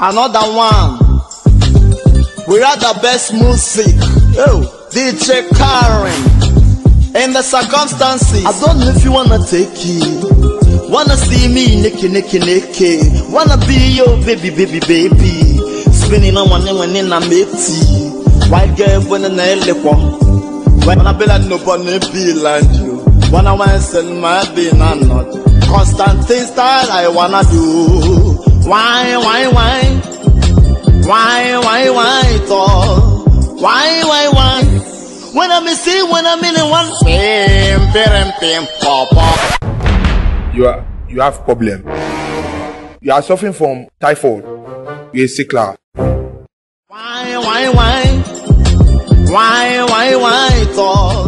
Another one. We are the best music. Oh, DJ Khaled. In the circumstances, I don't know if you wanna take it. Wanna see me nicky nicky nicky. Wanna be your baby baby baby. Spinning on one when in a meti. White girl when in a liquor. When I be like nobody be like you. When I want to send my be not not. Constant things that I wanna do. Why? Why, why, why, tall? Why, why, why? When I'm in see, when I'm in one. Pim, pim, pim, pop, pop. You are you have problem. You are suffering from typhoid. You are sickler. Why, why, why? Why, why, why, tall?